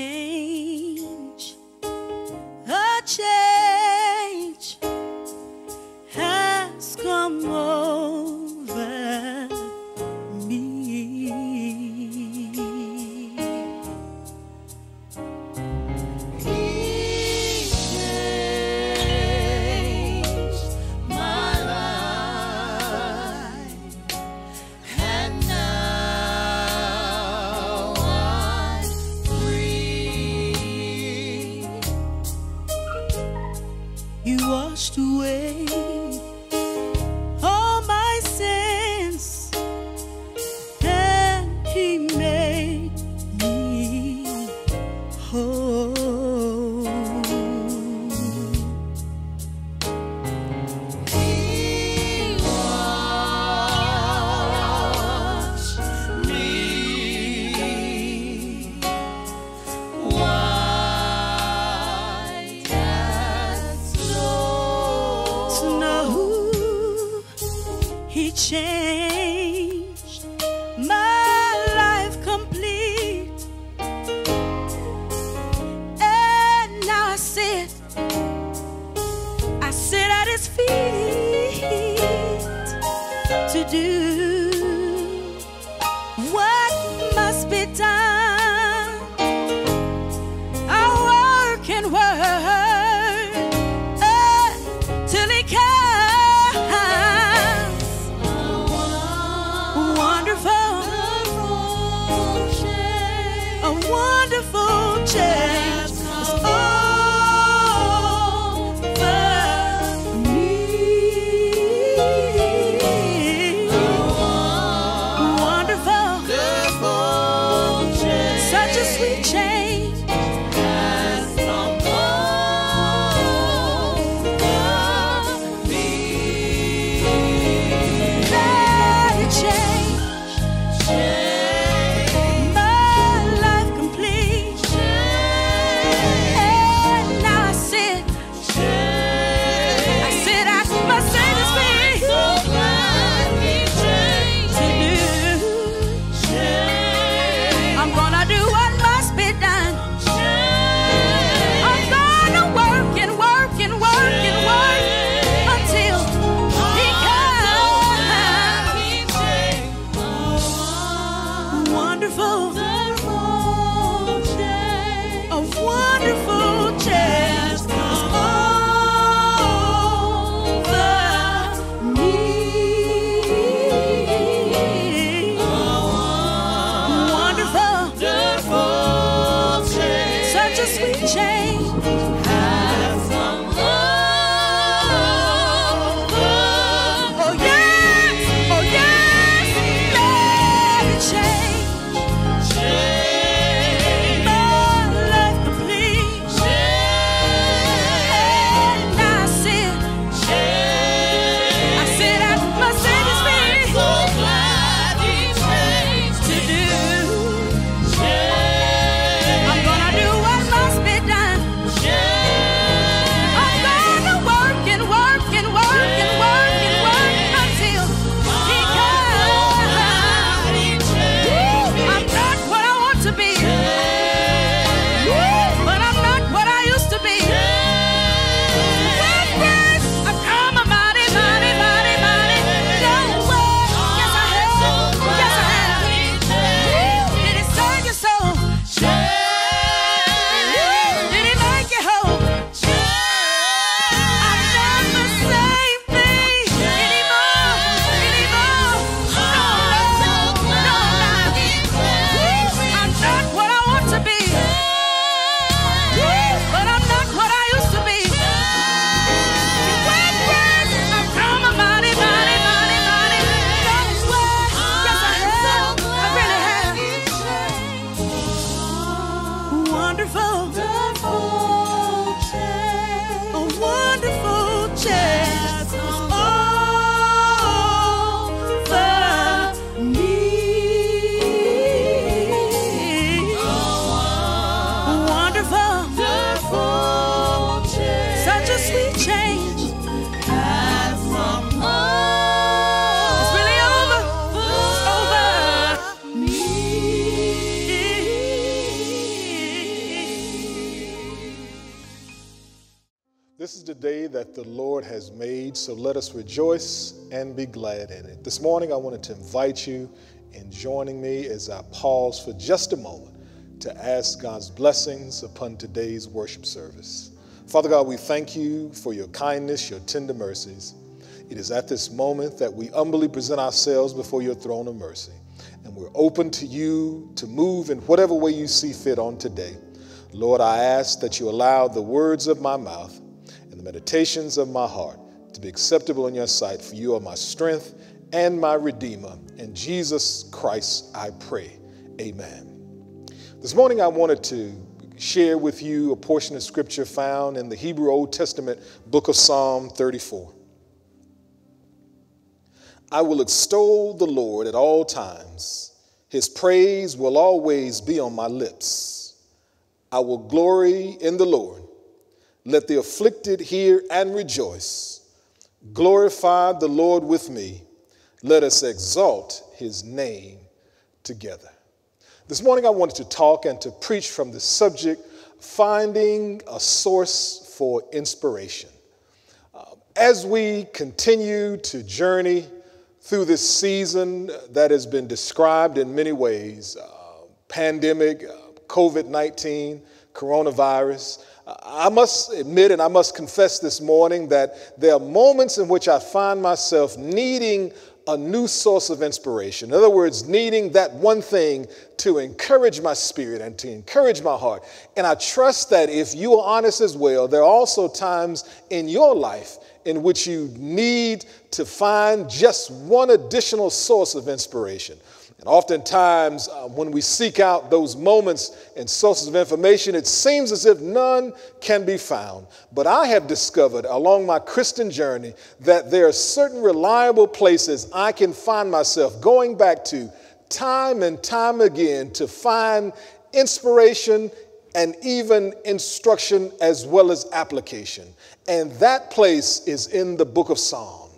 Change, This is the day that the Lord has made, so let us rejoice and be glad in it. This morning, I wanted to invite you in joining me as I pause for just a moment to ask God's blessings upon today's worship service. Father God, we thank you for your kindness, your tender mercies. It is at this moment that we humbly present ourselves before your throne of mercy, and we're open to you to move in whatever way you see fit on today. Lord, I ask that you allow the words of my mouth and the meditations of my heart to be acceptable in your sight, for you are my strength and my redeemer. In Jesus Christ, I pray. Amen. This morning, I wanted to share with you a portion of scripture found in the Hebrew Old Testament book of Psalm 34. I will extol the Lord at all times, his praise will always be on my lips. I will glory in the Lord. Let the afflicted hear and rejoice. Glorify the Lord with me. Let us exalt his name together. This morning, I wanted to talk and to preach from the subject finding a source for inspiration. Uh, as we continue to journey through this season that has been described in many ways uh, pandemic, uh, COVID 19, coronavirus. I must admit and I must confess this morning that there are moments in which I find myself needing a new source of inspiration. In other words, needing that one thing to encourage my spirit and to encourage my heart. And I trust that if you are honest as well, there are also times in your life in which you need to find just one additional source of inspiration. And oftentimes, uh, when we seek out those moments and sources of information, it seems as if none can be found. But I have discovered along my Christian journey that there are certain reliable places I can find myself going back to time and time again to find inspiration and even instruction as well as application. And that place is in the book of Psalms.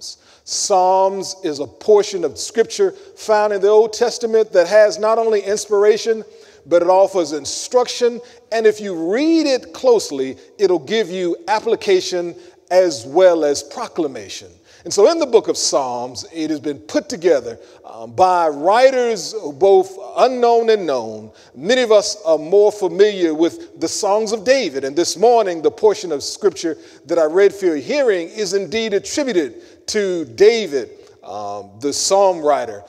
Psalms is a portion of scripture found in the Old Testament that has not only inspiration, but it offers instruction. And if you read it closely, it'll give you application as well as proclamation. And so in the book of Psalms, it has been put together um, by writers both unknown and known. Many of us are more familiar with the songs of David. And this morning, the portion of scripture that I read for your hearing is indeed attributed to David, um, the psalm writer.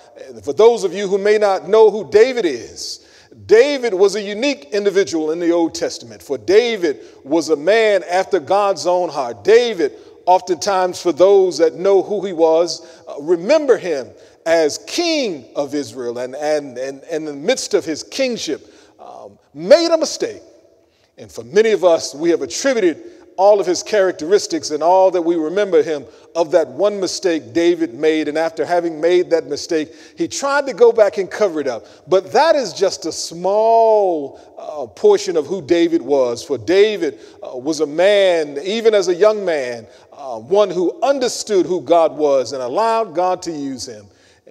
For those of you who may not know who David is, David was a unique individual in the Old Testament, for David was a man after God's own heart. David oftentimes for those that know who he was, uh, remember him as king of Israel and, and, and, and in the midst of his kingship, um, made a mistake. And for many of us, we have attributed all of his characteristics and all that we remember him of that one mistake David made. And after having made that mistake, he tried to go back and cover it up. But that is just a small uh, portion of who David was. For David uh, was a man, even as a young man, uh, one who understood who God was and allowed God to use him.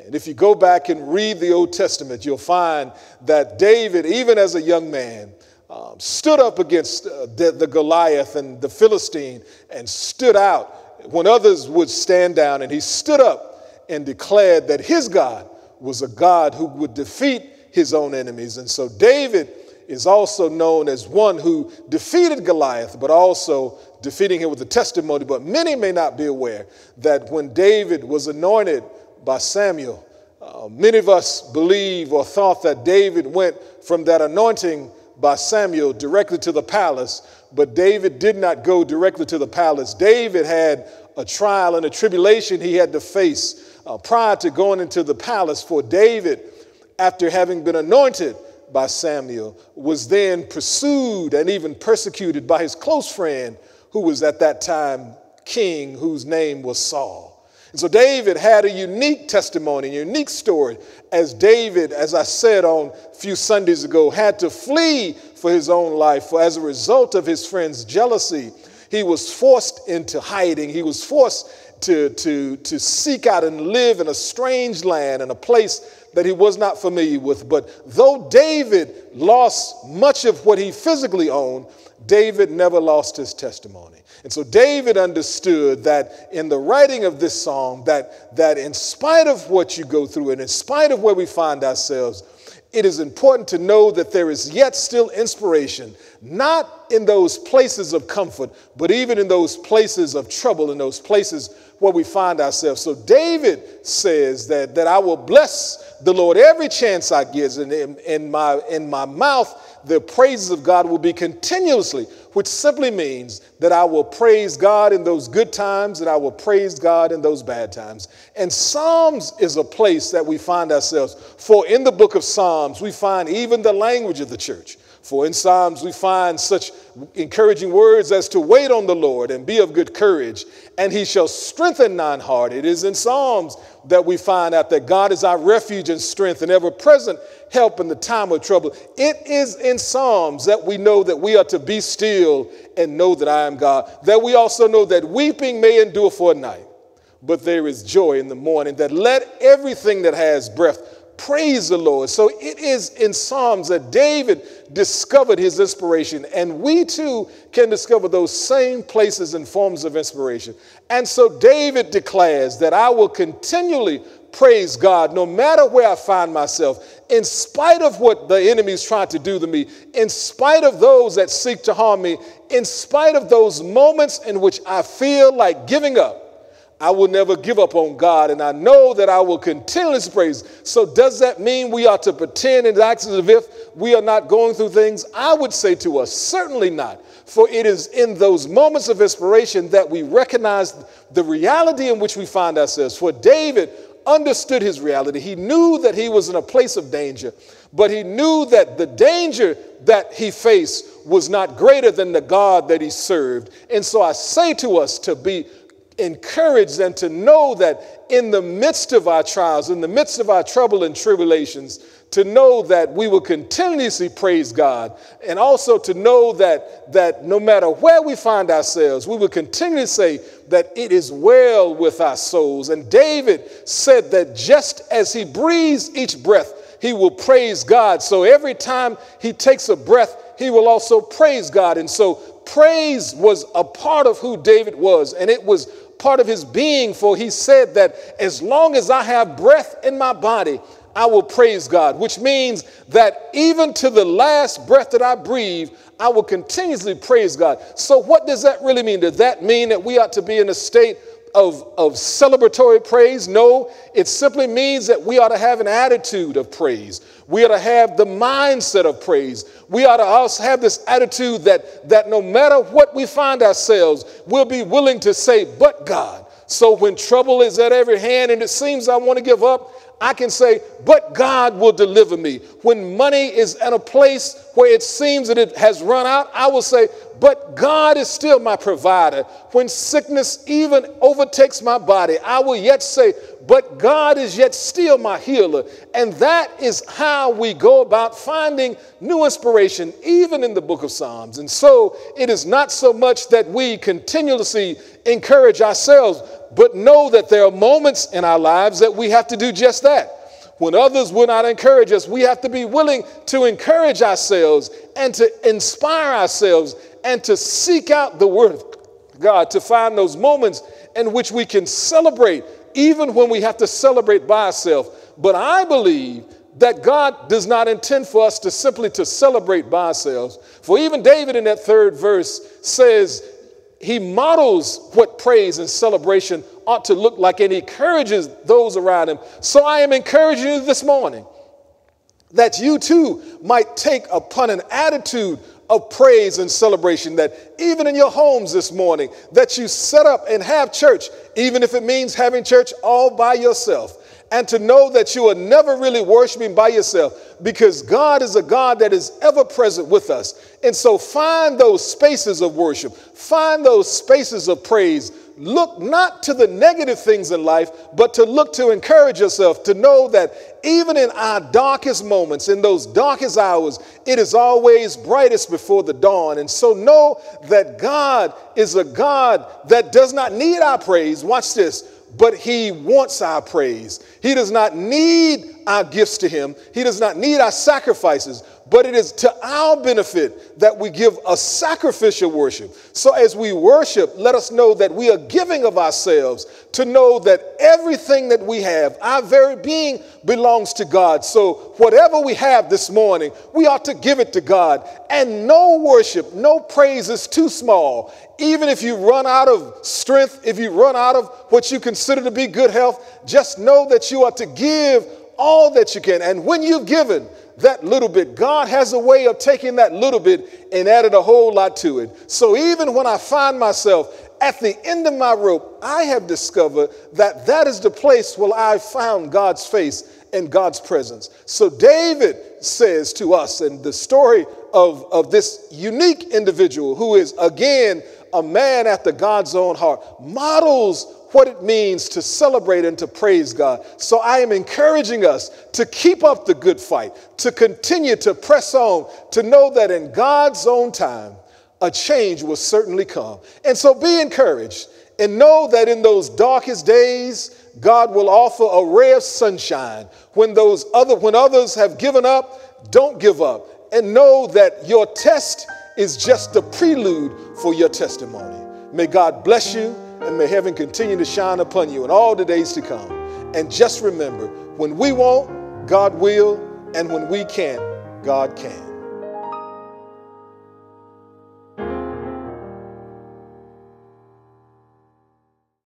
And if you go back and read the Old Testament, you'll find that David, even as a young man, um, stood up against uh, the, the Goliath and the Philistine and stood out when others would stand down. And he stood up and declared that his God was a God who would defeat his own enemies. And so David is also known as one who defeated Goliath, but also defeating him with a testimony. But many may not be aware that when David was anointed by Samuel, uh, many of us believe or thought that David went from that anointing by Samuel directly to the palace, but David did not go directly to the palace. David had a trial and a tribulation he had to face uh, prior to going into the palace. For David, after having been anointed by Samuel, was then pursued and even persecuted by his close friend, who was at that time king, whose name was Saul. And so David had a unique testimony, a unique story, as David, as I said on a few Sundays ago, had to flee for his own life. For as a result of his friend's jealousy, He was forced into hiding. He was forced to, to, to seek out and live in a strange land, in a place that he was not familiar with. But though David lost much of what he physically owned, David never lost his testimony. And so David understood that in the writing of this song, that, that in spite of what you go through and in spite of where we find ourselves, it is important to know that there is yet still inspiration, not in those places of comfort, but even in those places of trouble, in those places where we find ourselves. So David says that, that I will bless the Lord every chance I get, and in, in, my, in my mouth the praises of God will be continuously, which simply means that I will praise God in those good times and I will praise God in those bad times. And Psalms is a place that we find ourselves. For in the book of Psalms, we find even the language of the church. For in Psalms, we find such encouraging words as to wait on the Lord and be of good courage, and he shall strengthen thine heart. It is in Psalms that we find out that God is our refuge and strength and ever present help in the time of trouble. It is in Psalms that we know that we are to be still and know that I am God. That we also know that weeping may endure for a night, but there is joy in the morning. That let everything that has breath Praise the Lord. So it is in Psalms that David discovered his inspiration, and we too can discover those same places and forms of inspiration. And so David declares that I will continually praise God no matter where I find myself, in spite of what the enemy is trying to do to me, in spite of those that seek to harm me, in spite of those moments in which I feel like giving up. I will never give up on God, and I know that I will continuously praise. So, does that mean we are to pretend and act as if we are not going through things? I would say to us, certainly not. For it is in those moments of inspiration that we recognize the reality in which we find ourselves. For David understood his reality, he knew that he was in a place of danger, but he knew that the danger that he faced was not greater than the God that he served. And so, I say to us to be encouraged and to know that in the midst of our trials, in the midst of our trouble and tribulations, to know that we will continuously praise God, and also to know that, that no matter where we find ourselves, we will continue to say that it is well with our souls. And David said that just as he breathes each breath, he will praise God. So every time he takes a breath, he will also praise God. And so praise was a part of who David was, and it was part of his being, for he said that as long as I have breath in my body, I will praise God, which means that even to the last breath that I breathe, I will continuously praise God. So, what does that really mean? Does that mean that we ought to be in a state of, of celebratory praise? No, it simply means that we ought to have an attitude of praise. We ought to have the mindset of praise. We ought to also have this attitude that, that no matter what we find ourselves, we'll be willing to say, but God. So when trouble is at every hand and it seems I want to give up, I can say, but God will deliver me. When money is at a place where it seems that it has run out, I will say, but God is still my provider. When sickness even overtakes my body, I will yet say, but God is yet still my healer. And that is how we go about finding new inspiration, even in the book of Psalms. And so it is not so much that we continuously encourage ourselves, but know that there are moments in our lives that we have to do just that. When others will not encourage us, we have to be willing to encourage ourselves and to inspire ourselves and to seek out the Word of God to find those moments in which we can celebrate, even when we have to celebrate by ourselves. But I believe that God does not intend for us to simply to celebrate by ourselves. For even David in that third verse says, he models what praise and celebration ought to look like and he encourages those around him. So I am encouraging you this morning that you too might take upon an attitude of praise and celebration that even in your homes this morning that you set up and have church even if it means having church all by yourself. And to know that you are never really worshiping by yourself because God is a God that is ever present with us. And so find those spaces of worship, find those spaces of praise, look not to the negative things in life, but to look to encourage yourself, to know that even in our darkest moments, in those darkest hours, it is always brightest before the dawn. And so know that God is a God that does not need our praise. Watch this but he wants our praise. He does not need our gifts to him. He does not need our sacrifices, but it is to our benefit that we give a sacrificial worship. So as we worship, let us know that we are giving of ourselves to know that everything that we have, our very being, belongs to God. So whatever we have this morning, we ought to give it to God. And no worship, no praise is too small. Even if you run out of strength, if you run out of what you consider to be good health, just know that you are to give all that you can. And when you've given, that little bit. God has a way of taking that little bit and added a whole lot to it. So even when I find myself at the end of my rope, I have discovered that that is the place where I found God's face and God's presence. So David says to us, and the story of, of this unique individual who is again a man after God's own heart models what it means to celebrate and to praise God. So I am encouraging us to keep up the good fight, to continue to press on, to know that in God's own time, a change will certainly come. And so be encouraged and know that in those darkest days, God will offer a ray of sunshine. When those other when others have given up, don't give up. And know that your test is just the prelude for your testimony. May God bless you and may heaven continue to shine upon you in all the days to come. And just remember, when we won't, God will, and when we can't, God can.